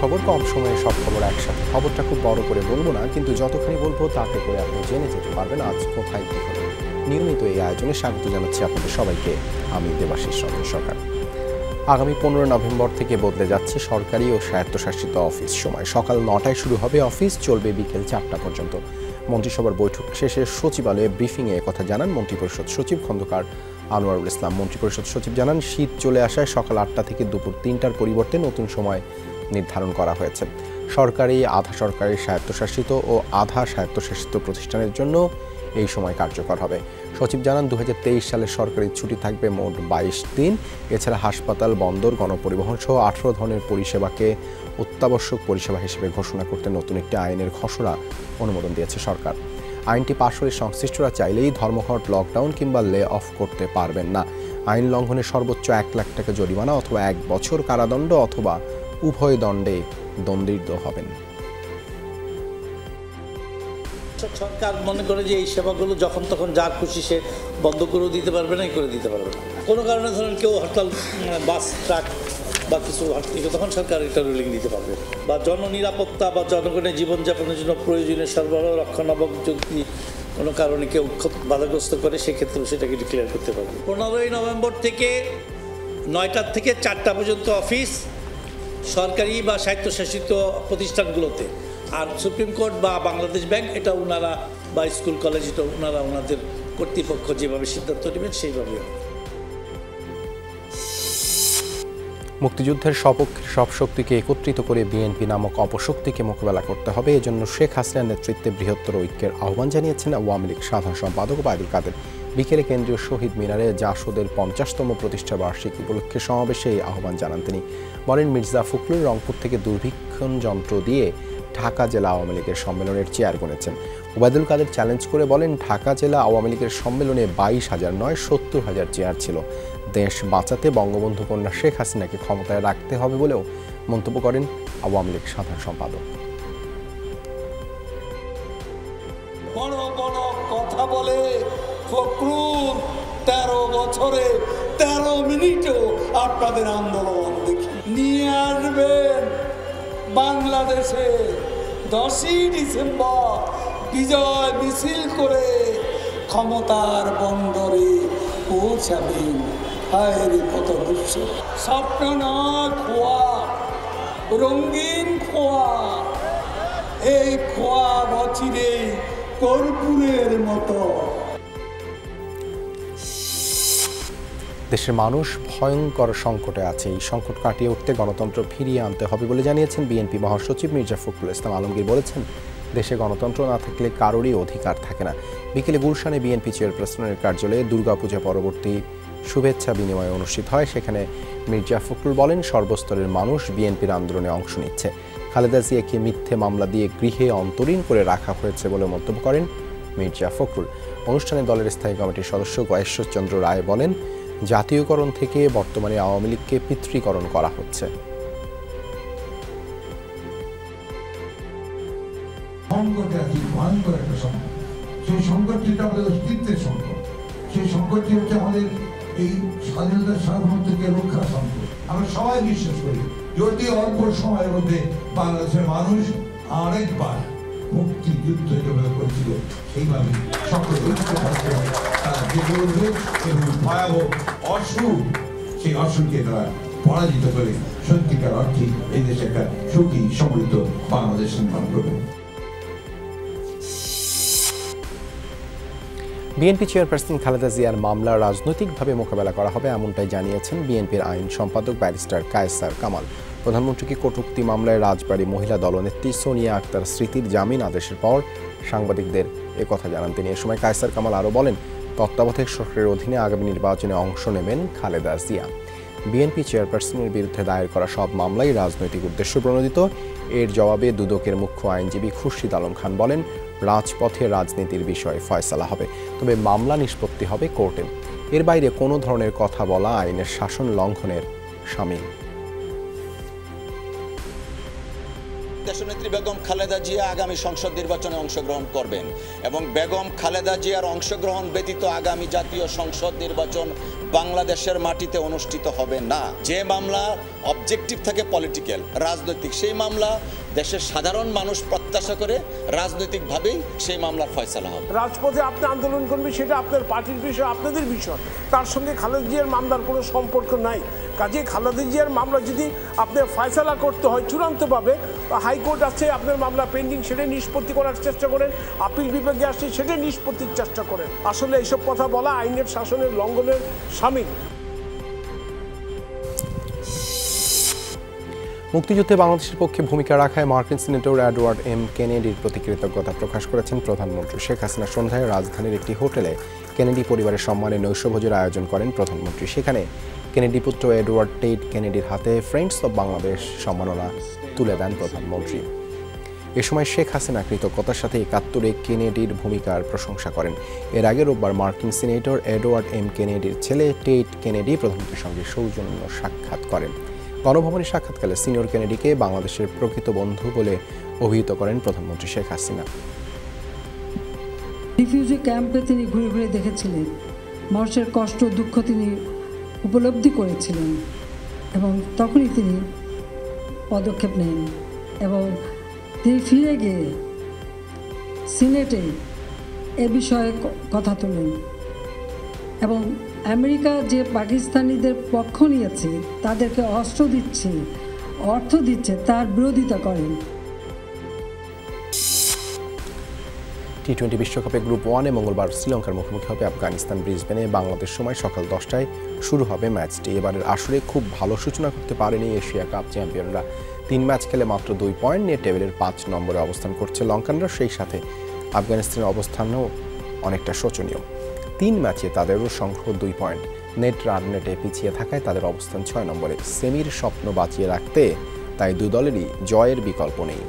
খবর কম সময়ে সব খবর একসাথে। খবরটা খুব বড় করে বলব না, কিন্তু যতখানি বলব তাতে করে আপনি জেনে যেতে পারবেন আজ কোথায় কি হলো। নিয়মিত এই আয়োজনে স্বাগত জানাচ্ছি আপনাদের সবাইকে। আমি দেবাশিস চন্দ্র সরকার। আগামী পনেরো নভেম্বর থেকে বদলে যাচ্ছে সরকারি ও স্বায়ত্তশাসিত অফিস সময়। সকাল নটায় শুরু হবে অফিস, চলবে বিকেল চারটা পর্যন্ত। মন্ত্রিসভার বৈঠক শেষে সচিবালয়ে ব্রিফিংয়ে কথা জানান মন্ত্রিপরিষদ সচিব খন্দকার আনোয়ারুল ইসলাম। মন্ত্রিপরিষদ সচিব জানান, শীত চলে আসায় সকাল আটটা থেকে দুপুর তিনটার পরিবর্তে নতুন সময় নির্ধারণ করা হয়েছে। সরকারি, আধা সরকারি স্বায়ত্তশাসিত ও আধা স্বায়ত্তশাসিত প্রতিষ্ঠানের জন্য এই সময় কার্যকর হবে। সচিব জানান দু হাজার তেইশ সালে সরকারি ছুটি থাকবে মোট বাইশ দিন। এছাড়া হাসপাতাল, বন্দর, গণপরিবহন সহ আঠারো ধরনের পরিষেবাকে অত্যাবশ্যক পরিষেবা হিসেবে ঘোষণা করতে নতুন একটি আইনের খসড়া অনুমোদন দিয়েছে সরকার। আইনটি পাশ হলে সংশ্লিষ্টরা চাইলেই ধর্মঘট, লকডাউন কিংবা লে অফ করতে পারবেন না। আইন লঙ্ঘনে সর্বোচ্চ এক লাখ টাকা জরিমানা অথবা এক বছর কারাদণ্ড অথবা উভয় দণ্ডে দণ্ডিত হবেন। সরকার মনে করে যে এই সেবাগুলো যখন তখন যার খুশি সে বন্ধ করেও দিতে পারবে না করে দিতে পারবে কোনো কারণে ধরেন কেউ হরতাল বাস, ট্রাক বা কিছু হরতাল তখন সরকার এটা রুলিং দিতে পারবে। বা জননিরাপত্তা বা জনগণের জীবনযাপনের জন্য প্রয়োজনীয় সরবরাহ, রক্ষণাবেক্ষণ যদি কোনো কারণে কেউ বাধাগ্রস্ত করে, সেক্ষেত্রেও সেটাকে ডিক্লেয়ার করতে পারবে। পনেরোই নভেম্বর থেকে নয়টার থেকে চারটা পর্যন্ত অফিস সরকারি বা স্বায়ত্তশাসিত প্রতিষ্ঠানগুলোতে। আর সুপ্রিম কোর্ট বা বাংলাদেশ ব্যাংক, এটা ওনারা বা স্কুল, কলেজ, এটা ওনারা ওনাদের কর্তৃপক্ষ যেভাবে সিদ্ধান্ত নেবেন, সেইভাবে মুক্তিযুদ্ধের সপক্ষে সব শক্তিকে একত্রিত করে বিএনপি নামক অপশক্তিকে মোকাবেলা করতে হবে, এজন্য শেখ হাসিনার নেতৃত্বে বৃহত্তর ঐক্যের আহ্বান জানিয়েছেন আওয়ামী লীগ সাধারণ সম্পাদক বায়দুল কাদের। বিকেলে কেন্দ্রীয় শহীদ মিনারে জাসদের পঞ্চাশতম প্রতিষ্ঠা বার্ষিকী উপলক্ষে সমাবেশে আহ্বান জানান তিনি। বলেন, মির্জা ফখরুল রংপুর থেকে দুর্ভিক্ষণ যন্ত্র দিয়ে ঢাকা জেলা আওয়ামী লীগের সম্মেলনের চেয়ার গুনেছেন ওবায়দুল কাদের চ্যালেঞ্জ করে বলেন, ঢাকা জেলা আওয়ামী লীগের সম্মেলনে বাইশ হাজার নয়, সত্তর হাজার চেয়ার ছিল। দেশ বাঁচাতে বঙ্গবন্ধু কন্যা শেখ হাসিনাকে ক্ষমতায় রাখতে হবে বলেও মন্তব্য করেন আওয়ামী লীগ সাধারণ সম্পাদক। তেরো বছরে তেরো মিনিটও আপনাদের আন্দোলন দেখি। নিয়ে আসবেন বাংলাদেশে দশই ডিসেম্বর বিজয় মিছিল করে ক্ষমতার বন্দরে পৌঁছাবেন। কত দৃশ্য স্বপ্ন নয় খোয়া। রঙিন খোয়া। এই খোয়া বচিরে কর্পূরের মতো। দেশের মানুষ ভয়ঙ্কর সংকটে আছে। এই সংকট কাটিয়ে উঠতে গণতন্ত্র ফিরিয়ে আনতে হবে বলে জানিয়েছেন বিএনপি মহাসচিব মির্জা ফখরুল ইসলাম আলমগীর বলেছেন, দেশে গণতন্ত্র না থাকলে কারোরই অধিকার থাকে না। বিকেলে গুলশানে বিএনপি চেয়ারপারসনের কার্যালয়ে দুর্গাপূজা পরবর্তী শুভেচ্ছা বিনিময় অনুষ্ঠিত হয়। সেখানে মির্জা ফখরুল বলেন, সর্বস্তরের মানুষ বিএনপির আন্দোলনে অংশ নিচ্ছে। খালেদা জিয়াকে মিথ্যে মামলা দিয়ে গৃহে অন্তরীণ করে রাখা হয়েছে বলে মন্তব্য করেন মির্জা ফখরুল। অনুষ্ঠানে দলের স্থায়ী কমিটির সদস্য গয়েশ্বরচন্দ্র রায় বলেন জাতীয়করণ থেকে বর্তমানে আওয়ামী লীগকে পিতৃকরণ করা হচ্ছে। সেই আমাদের অস্তিত্বের সংকট সেই সংকটটি হচ্ছে আমাদের এই সংকট আমরা সবাই বিশ্বাস করি, যদি অল্প সময়ের মধ্যে বাংলাদেশের মানুষ আরেকবার মুক্তি যুদ্ধ যেভাবে করেছিল, সেইভাবে ভয়াবহ অসুখ সেই অসুখকে তারা পরাজিত করে সত্যিকার অর্থে এই দেশে একটা সুখী সমৃদ্ধ বাংলাদেশ নির্মাণ করবে বিএনপি চেয়ারপারসন খালেদা জিয়ার মামলা রাজনৈতিকভাবে মোকাবেলা করা হবে, এমনটাই জানিয়েছেন বিএনপির আইন সম্পাদক ব্যারিস্টার কায়েসার কামাল। প্রধানমন্ত্রীকে কটূক্তি মামলায় রাজবাড়ী মহিলা দলনেত্রী সোনিয়া আক্তার স্মৃতির জামিন আদেশের পর সাংবাদিকদের কথা জানান তিনি। এ সময় কায়েসার কামাল আরও বলেন তত্ত্বাবধায়ক সরকারের অধীনে আগামী নির্বাচনে অংশ নেবেন খালেদা জিয়া। বিএনপি চেয়ারপারসনের বিরুদ্ধে দায়ের করা সব মামলাই রাজনৈতিক উদ্দেশ্য প্রণোদিত। এর জবাবে দুদকের মুখ্য আইনজীবী খুরশিদ আলম খান বলেন, রাজপথে রাজনীতির বিষয়ে ফয়সালা হবে, তবে মামলা নিষ্পত্তি হবে কোর্টে। এর বাইরে কোনো ধরনের কথা বলা আইনের শাসন লঙ্ঘনের সামিল। দেশনেত্রী বেগম খালেদা জিয়া আগামী সংসদ নির্বাচনে অংশগ্রহণ করবেন এবং বেগম খালেদা জিয়ার অংশগ্রহণ ব্যতীত আগামী জাতীয় সংসদ নির্বাচন বাংলাদেশের মাটিতে অনুষ্ঠিত হবে না। যে মামলা অবজেক্টিভ থাকে পলিটিক্যাল রাজনৈতিক, সেই মামলা দেশের সাধারণ মানুষ প্রত্যাশা করে, রাজনৈতিকভাবেই সেই মামলার ফয়সালা হবে। রাজপথে আপনি আন্দোলন করবেন, সেটা আপনার পার্টির বিষয়, আপনাদের বিষয়। তার সঙ্গে খালেদা জিয়ার মামলার কোনো সম্পর্ক নাই। কাজে খালেদা জিয়ার মামলা যদি আপনার ফয়সালা করতে হয় চূড়ান্তভাবে, হাইকোর্ট আছে আপনার মামলা পেন্ডিং সেটা নিষ্পত্তি করার চেষ্টা করেন। আপিল বিভাগে আসছে সেটা নিষ্পত্তির চেষ্টা করেন। আসলে এইসব কথা বলা আইনের শাসনের লঙ্ঘনের সামিল মুক্তিযুদ্ধে বাংলাদেশের পক্ষে ভূমিকা রাখায় মার্কিন সিনেটর অ্যাডওয়ার্ড এম কেনেডির প্রতি কৃতজ্ঞতা প্রকাশ করেছেন প্রধানমন্ত্রী শেখ হাসিনা সন্ধ্যায় রাজধানীর একটি হোটেলে। কেনেডি পরিবারের সম্মানে নৈশভোজের আয়োজন করেন প্রধানমন্ত্রী। সেখানে কেনেডি পুত্র এডওয়ার্ড টেট কেনেডির হাতে ফ্রেন্ডস অব বাংলাদেশ সম্মাননা তুলে দেন প্রধানমন্ত্রী। এ সময় শেখ হাসিনা কৃতজ্ঞতার সাথে একাত্তরে কেনেডির ভূমিকার প্রশংসা করেন। এর আগে রোববার মার্কিন সিনেটর এডওয়ার্ড এম কেনেডির ছেলে টেট কেনেডি প্রধানমন্ত্রীর সঙ্গে সৌজন্য সাক্ষাৎ করেন। গণভবনে সাক্ষাৎকালে সিনিয়র কেনেডিকে বাংলাদেশের প্রকৃত বন্ধু বলে অভিহিত করেন প্রধানমন্ত্রী শেখ হাসিনা। রিফিউজি ক্যাম্পে তিনি ঘুরে ঘুরে দেখেছিলেন। মানুষের কষ্ট দুঃখ তিনি উপলব্ধি করেছিলেন এবং তখনই তিনি পদক্ষেপ নেন এবং তিনি ফিরে গিয়ে সিনেটে এ বিষয়ে কথা তোলেন। এবং আমেরিকা যে পাকিস্তানিদের পক্ষ নিয়েছে, তাদেরকে অস্ত্র দিচ্ছে, অর্থ দিচ্ছে, তার বিরোধিতা করেন। টি টোয়েন্টি বিশ্বকাপে গ্রুপ ওয়ানে মঙ্গলবার শ্রীলঙ্কার মুখোমুখি হবে আফগানিস্তান ব্রিসবেনে। বাংলাদেশ সময় সকাল দশটায় শুরু হবে ম্যাচটি। এবারের আসরে খুব ভালো সূচনা করতে পারেনি এশিয়া কাপ চ্যাম্পিয়নরা। তিন ম্যাচ খেলে মাত্র দুই পয়েন্ট নিয়ে টেবিলের পাঁচ নম্বরে অবস্থান করছে লঙ্কানরা। সেই সাথে আফগানিস্তানের অবস্থানও অনেকটা শোচনীয়। তিন ম্যাচে তাদেরও সংগ্রহ দুই পয়েন্ট। নেট রান নেটে পিছিয়ে থাকায় তাদের অবস্থান ছয় নম্বরে। সেমির স্বপ্ন বাঁচিয়ে রাখতে তাই দু দলেরই জয়ের বিকল্প নেই।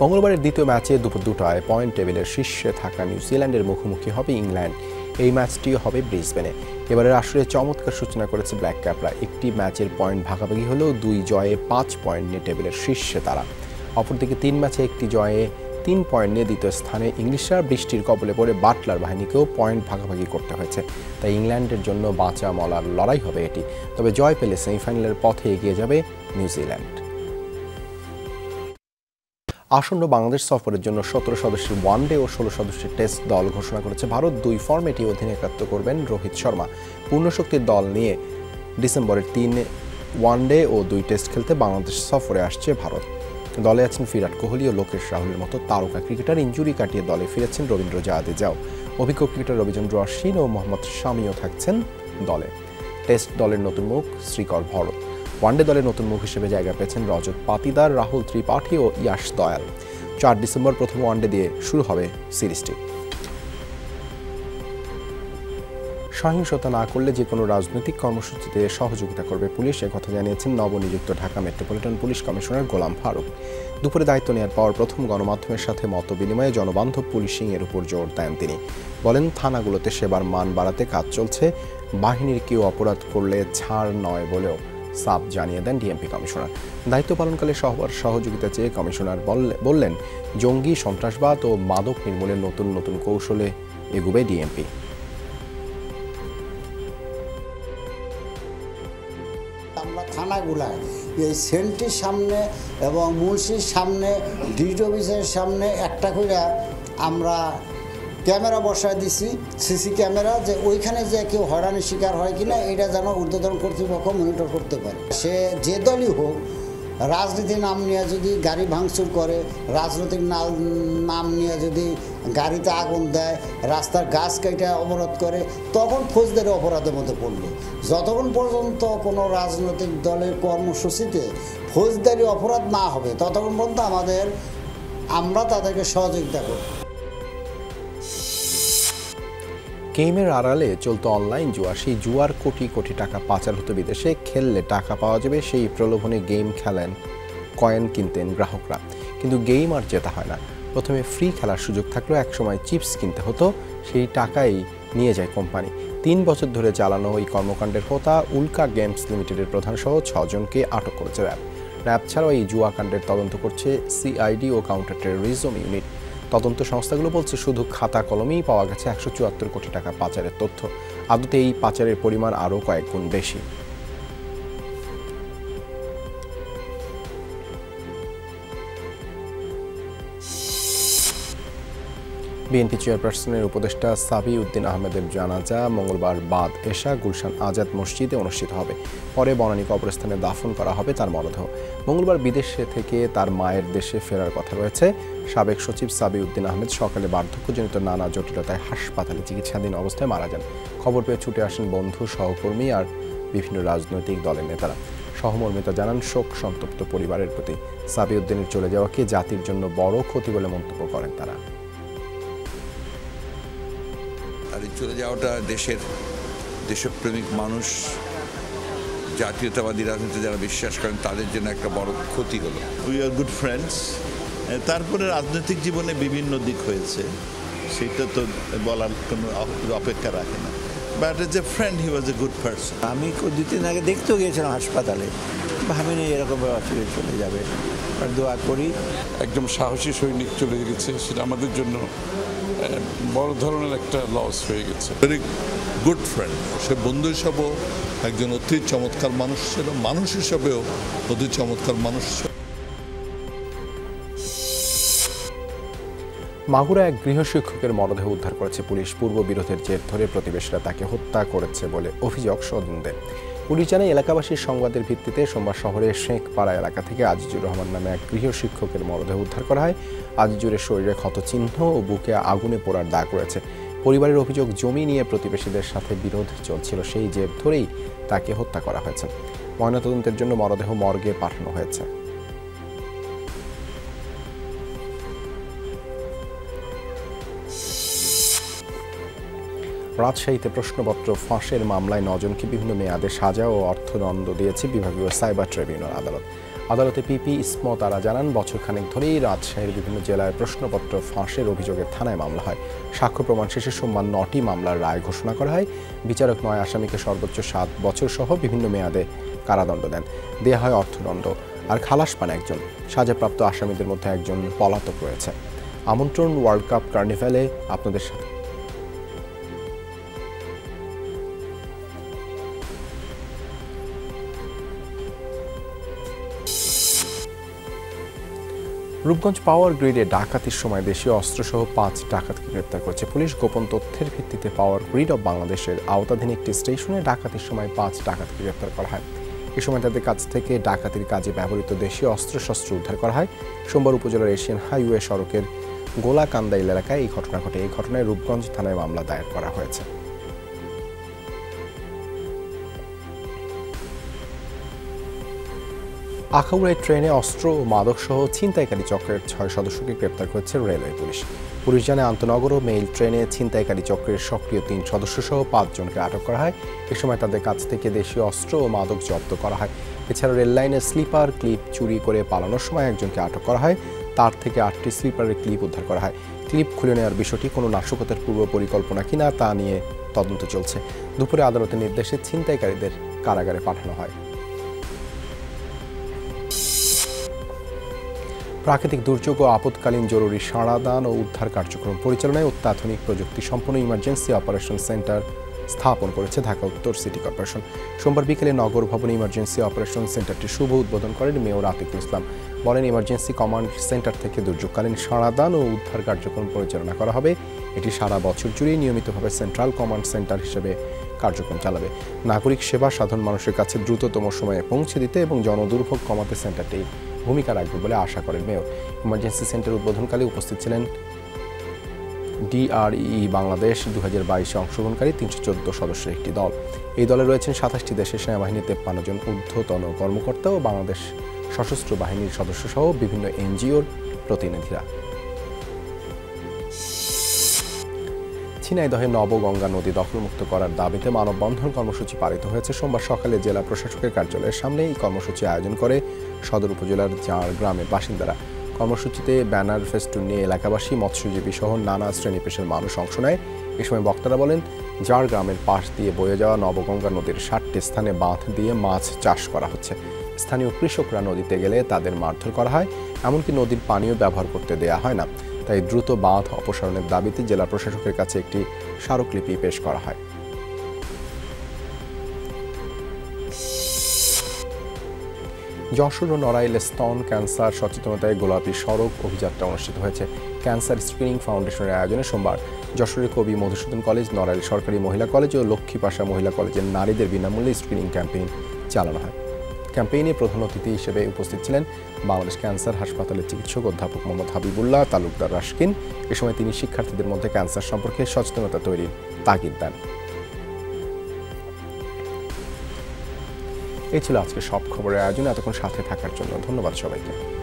মঙ্গলবারের দ্বিতীয় ম্যাচে দুপুর দুটায় পয়েন্ট টেবিলের শীর্ষে থাকা নিউজিল্যান্ডের মুখোমুখি হবে ইংল্যান্ড। এই ম্যাচটিও হবে ব্রিসবেনে। এবারের আসরে চমৎকার সূচনা করেছে ব্ল্যাক ক্যাপরা একটি ম্যাচের পয়েন্ট ভাগাভাগি হলেও দুই জয়ে পাঁচ পয়েন্ট নিয়ে টেবিলের শীর্ষে তারা। অপরদিকে তিন ম্যাচে একটি জয়ে তিন পয়েন্ট নিয়ে দ্বিতীয় স্থানে ইংলিশরা বৃষ্টির কবলে পড়ে বাটলার বাহিনীকেও পয়েন্ট ভাগাভাগি করতে হয়েছে। তাই ইংল্যান্ডের জন্য বাঁচা মলার লড়াই হবে এটি। তবে জয় পেলে সেমিফাইনালের পথে এগিয়ে যাবে নিউজিল্যান্ড। আসন্ন বাংলাদেশ সফরের জন্য সতেরো সদস্যের ওয়ানডে ও ষোলো সদস্যের টেস্ট দল ঘোষণা করেছে। ভারত দুই ফর্মেটে অধিনায়কত্ব করবেন রোহিত শর্মা। পূর্ণশক্তির দল নিয়ে ডিসেম্বরের তিন ওয়ানডে ও দুই টেস্ট খেলতে বাংলাদেশ সফরে আসছে ভারত। দলে আছেন বিরাট কোহলি ও লোকেশ রাহুলের মতো তারকা ক্রিকেটার। ইঞ্জুরি কাটিয়ে দলে ফিরেছেন রবীন্দ্র জাদেজাও। অভিজ্ঞ ক্রিকেটার রবিচন্দ্র অশ্বিন ও মোহাম্মদ শামিও থাকছেন দলে। টেস্ট দলের নতুন মুখ শ্রীকর ভরত। ওয়ানডে দলের নতুন মুখ হিসেবে জায়গা পেয়েছেন রজত পাতিদার, রাহুল ত্রিপাঠী ও ইয়াশ দয়াল। চার ডিসেম্বর প্রথম ওয়ানডে দিয়ে শুরু হবে সিরিজটি। সহিংসতা না করলে যে কোনো রাজনৈতিক কর্মসূচিতে সহযোগিতা করবে পুলিশ কথা জানিয়েছেন নবনিযুক্ত Dhaka metropolitan police commissioner Golam Faruk. দুপুরে দায়িত্ব নেওয়ার পর প্রথম গণমাধ্যমের সাথে মত বিনিময়ে জনবান্ধব পুলিশিং এর উপর জোর দেন তিনি। বলেন, থানাগুলোতে সেবার মান বাড়াতে কাজ চলছে, বাহিনীর কেউ অপরাধ করলে ছাড় নয় বলেও। সাফ জানিয়ে দেন ডিএমপি কমিশনার। দায়িত্ব পালনকালে সবার সহযোগিতা চেয়ে কমিশনার বললে- বললেন, জঙ্গি সন্ত্রাসবাদ ও মাদক নির্মূলের নতুন নতুন কৌশলে এগুবে ডিএমপি। আমরা থানাগুলায় এই সেন্টির সামনে এবং মুন্সির সামনে ডিটি অফিসের সামনে একটা করে আমরা ক্যামেরা বসায় দিছি, সিসি ক্যামেরা, যে ওইখানে যে কেউ হয়রানির শিকার হয় কিনা, এটা যেন ঊর্ধ্বতন কর্তৃপক্ষ মনিটর করতে পারে। সে যে দলই হোক রাজনীতি নাম নিয়ে যদি গাড়ি ভাঙচুর করে, রাজনৈতিক নাম নিয়ে যদি গাড়িতে আগুন দেয়, রাস্তার গাছ কেটে অবরোধ করে, তখন ফৌজদারি অপরাধের মধ্যে পড়ল যতক্ষণ পর্যন্ত কোনো রাজনৈতিক দলের কর্মসূচিতে ফৌজদারি অপরাধ না হবে, ততক্ষণ পর্যন্ত আমাদের, আমরা তাদেরকে সহযোগিতা করব। গেমের আড়ালে চলতো অনলাইন জুয়া। সেই জুয়ার কোটি কোটি টাকা পাচার হতো বিদেশে। খেললে টাকা পাওয়া যাবে সেই প্রলোভনে গেম খেলেন, কয়েন কিনতেন গ্রাহকরা। কিন্তু গেম আর জেতা হয় না। প্রথমে ফ্রি খেলার সুযোগ থাকলেও একসময় চিপস কিনতে হতো, সেই টাকাই নিয়ে যায় কোম্পানি। তিন বছর ধরে চালানো ওই কর্মকাণ্ডের হোতা উল্কা গেমস লিমিটেডের প্রধান সহ ছজনকে আটক করেছে র্যাব। র্যাব ছাড়াও এই জুয়াকাণ্ডের তদন্ত করছে সিআইডি ও কাউন্টার টেরোরিজম ইউনিট। তদন্ত সংস্থাগুলো বলছে শুধু খাতা কলমেই পাওয়া গেছে একশো চুয়াত্তর কোটি টাকা পাচারের তথ্য। আদতে এই পাচারের পরিমাণ আরও কয়েক গুণ বেশি। বিএনপি চেয়ারপারসনের উপদেষ্টা সাবি উদ্দিন আহমেদের জানাজা মঙ্গলবার বাদ এশা গুলশান আজাদ মসজিদে অনুষ্ঠিত হবে। পরে বনানী কবরস্থানে দাফন করা হবে তার মরদেহ। মঙ্গলবার বিদেশে থেকে তার মায়ের দেশে ফেরার কথা রয়েছে। সাবেক সচিব সাবি উদ্দিন আহমেদ সকালে বার্ধক্যজনিত নানা জটিলতায় হাসপাতালে চিকিৎসাধীন অবস্থায় মারা যান। খবর পেয়ে ছুটে আসেন বন্ধু, সহকর্মী আর বিভিন্ন রাজনৈতিক দলের নেতারা। সহমর্মিতা জানান, শোক সন্তপ্ত পরিবারের প্রতি। সাবি উদ্দিনের চলে যাওয়াকে জাতির জন্য বড় ক্ষতি বলে মন্তব্য করেন তারা। আর চলে যাওয়াটা দেশের দেশপ্রেমিক মানুষ জাতীয়তাবাদী রাজনীতি যারা বিশ্বাস করেন তাদের জন্য একটা বড় ক্ষতি হলো। উই আর গুড ফ্রেন্ডস তারপরে রাজনৈতিক জীবনে বিভিন্ন দিক হয়েছে। সেটা তো বলার কোনো অপেক্ষা রাখে না। But as a friend he was a good person আমি দুই দিন আগে দেখতেও গিয়েছিলাম হাসপাতালে। ভাবিনি এরকম অসুবিধা চলে যাবে। আর দোয়া করি। একজন সাহসী সৈনিক চলে গেছে সেটা আমাদের জন্য বড় ধরনের একটা লস হয়ে গেছে। ভেরি গুড ফ্রেন্ড সে বন্ধু হিসাবেও একজন অতি চমৎকার মানুষ ছিল। মানুষ হিসাবেও অতি চমৎকার মানুষ ছিল। মাগুরা এক গৃহশিক্ষকের মরদেহ উদ্ধার করেছে পুলিশ। পূর্ব বিরোধের জের ধরে প্রতিবেশীরা তাকে হত্যা করেছে বলে অভিযোগ স্বজনদের পুলিশ জানায়, এলাকাবাসীর সংবাদের ভিত্তিতে সোমবার শহরের শেখপাড়া এলাকা থেকে আজিজুর রহমান নামে এক গৃহ শিক্ষকের মরদেহ উদ্ধার করা হয়। আজিজুরের শরীরে ক্ষত চিহ্ন ও বুকে আগুনে পোড়ার দাগ রয়েছে। পরিবারের অভিযোগ, জমি নিয়ে প্রতিবেশীদের সাথে বিরোধ চলছিল। সেই জেব ধরেই তাকে হত্যা করা হয়েছে। ময়নাতদন্তের জন্য মরদেহ মর্গে পাঠানো হয়েছে। রাজশাহীতে প্রশ্নপত্র ফাঁসের মামলায় নজনকে বিভিন্ন মেয়াদে সাজা ও অর্থদণ্ড দিয়েছে বিভাগীয় সাইবার ট্রাইব্যুনাল আদালত। আদালতে পিপি ইসমত তারা জানান, বছরখানেক ধরেই রাজশাহীর বিভিন্ন জেলায় প্রশ্নপত্র ফাঁসের অভিযোগে থানায় মামলা হয়। সাক্ষ্য প্রমাণ শেষে সোমবার নটি মামলার রায় ঘোষণা করা হয়। বিচারক নয় আসামিকে সর্বোচ্চ সাত বছর সহ বিভিন্ন মেয়াদে কারাদণ্ড দেন। দেয়া হয় অর্থদণ্ড আর খালাস পান একজন। সাজাপ্রাপ্ত আসামিদের মধ্যে একজন পলাতক রয়েছে। আমন্ত্রণ ওয়ার্ল্ড কাপ কার্নিভ্যালে আপনাদের সাথে। রূপগঞ্জ পাওয়ার গ্রিডে ডাকাতির সময় দেশীয় অস্ত্রসহ পাঁচ ডাকাতকে গ্রেপ্তার করেছে পুলিশ। গোপন তথ্যের ভিত্তিতে পাওয়ার গ্রিড অব বাংলাদেশের আওতাধীন একটি স্টেশনে ডাকাতির সময় পাঁচ ডাকাতকে গ্রেপ্তার করা হয়। এ সময় তাদের কাছ থেকে ডাকাতির কাজে ব্যবহৃত দেশীয় অস্ত্রশস্ত্র উদ্ধার করা হয়। সোমবার উপজেলার এশিয়ান হাইওয়ে সড়কের গোলাকান্দাইল এলাকায় এই ঘটনা ঘটে। এই ঘটনায় রূপগঞ্জ থানায় মামলা দায়ের করা হয়েছে। আখাউড়ায় ট্রেনে অস্ত্র ও মাদকসহ ছিনতাইকারী চক্রের ছয় সদস্যকে গ্রেপ্তার করেছে রেলওয়ে পুলিশ। পুলিশ জানায় আন্তনগর ও মেইল ট্রেনে ছিনতাইকারী চক্রের সক্রিয় তিন সদস্যসহ পাঁচজনকে আটক করা হয়। এ সময় তাদের কাছ থেকে দেশীয় অস্ত্র ও মাদক জব্দ করা হয়। এছাড়া রেল লাইনে স্লিপার, ক্লিপ চুরি করে পালানোর সময় একজনকে আটক করা হয়। তার থেকে আটটি স্লিপারের ক্লিপ উদ্ধার করা হয়। ক্লিপ খুলে নেওয়ার বিষয়টি কোনো নাশকতার পূর্ব পরিকল্পনা কিনা তা নিয়ে তদন্ত চলছে। দুপুরে আদালতের নির্দেশে ছিনতাইকারীদের কারাগারে পাঠানো হয়। প্রাকৃতিক দুর্যোগ ও আপৎকালীন জরুরি সাড়াদান ও উদ্ধার কার্যক্রম পরিচালনায় অত্যাধুনিক প্রযুক্তি সম্পন্ন ইমার্জেন্সি অপারেশন সেন্টার স্থাপন করেছে ঢাকা উত্তর সিটি কর্পোরেশন। সোমবার বিকেলে নগর ভবনে ইমার্জেন্সি অপারেশন সেন্টারটি শুভ উদ্বোধন করেন মেয়র আতিকুল ইসলাম। বলেন ইমার্জেন্সি কমান্ড সেন্টার থেকে দুর্যোগকালীন সাড়াদান ও উদ্ধার কার্যক্রম পরিচালনা করা হবে। এটি সারা বছর জুড়েই নিয়মিতভাবে সেন্ট্রাল কমান্ড সেন্টার হিসেবে কার্যক্রম চালাবে। নাগরিক সেবা সাধারণ মানুষের কাছে দ্রুততম সময়ে পৌঁছে দিতে এবং জনদুর্ভোগ কমাতে সেন্টারটি ভূমিকা রাখবে বলে আশা করেন মেয়র। ইমার্জেন্সি সেন্টার উদ্বোধনকালে উপস্থিত ছিলেন ডিআরই বাংলাদেশ দু হাজার বাইশে অংশগ্রহণকারী তিনশো চোদ্দ সদস্যের একটি দল। এই দলে রয়েছেন সাতাশটি দেশের সেনাবাহিনীর তেপ্পান্ন জন ঊর্ধ্বতন কর্মকর্তা ও বাংলাদেশ সশস্ত্র বাহিনীর সদস্য সহ বিভিন্ন এনজিওর প্রতিনিধিরা। ঝিনাইদহে নবগঙ্গা নদী দখলমুক্ত করার দাবিতে মানববন্ধন কর্মসূচি পালিত হয়েছে। সোমবার সকালে জেলা প্রশাসকের কার্যালয়ের সামনে এই কর্মসূচি আয়োজন করে সদর উপজেলার চার গ্রামের বাসিন্দারা। কর্মসূচিতে ব্যানার, ফেস্টুন নিয়ে এলাকাবাসী মৎস্যজীবী সহ নানা শ্রেণি পেশার মানুষ অংশ নেয়। এ সময় বক্তারা বলেন যার গ্রামের পাশ দিয়ে বয়ে যাওয়া নবগঙ্গা নদীর ষাটটি স্থানে বাঁধ দিয়ে মাছ চাষ করা হচ্ছে। স্থানীয় কৃষকরা নদীতে গেলে তাদের মারধর করা হয়, এমনকি নদীর পানীয় ব্যবহার করতে দেয়া হয় না। তাই দ্রুত বাঁধ অপসারণের দাবিতে জেলা প্রশাসকের কাছে একটি স্মারকলিপি পেশ করা হয়। যশোর ও নড়াইলে স্তন, ক্যান্সার, সচেতনতায় গোলাপী সড়ক অভিযাত্রা অনুষ্ঠিত হয়েছে। ক্যান্সার স্ক্রিনিং ফাউন্ডেশনের আয়োজনে সোমবার যশোরের কবি মধুসূদন কলেজ, নড়াইল সরকারি মহিলা কলেজ ও লক্ষ্মীপাশা মহিলা কলেজের নারীদের বিনামূল্যে স্ক্রিনিং ক্যাম্পেইন চালানো হয়। ক্যাম্পেইনে প্রধান অতিথি হিসেবে উপস্থিত ছিলেন বাংলাদেশ ক্যান্সার হাসপাতালের চিকিৎসক অধ্যাপক মোহাম্মদ হাবিবুল্লাহ, তালুকদার রাশকিন। এ সময় তিনি শিক্ষার্থীদের মধ্যে ক্যান্সার সম্পর্কে সচেতনতা তৈরির তাগিদ দেন। এই ছিল আজকে সব খবরের আয়োজনে। এতক্ষণ সাথে থাকার জন্য ধন্যবাদ সবাইকে।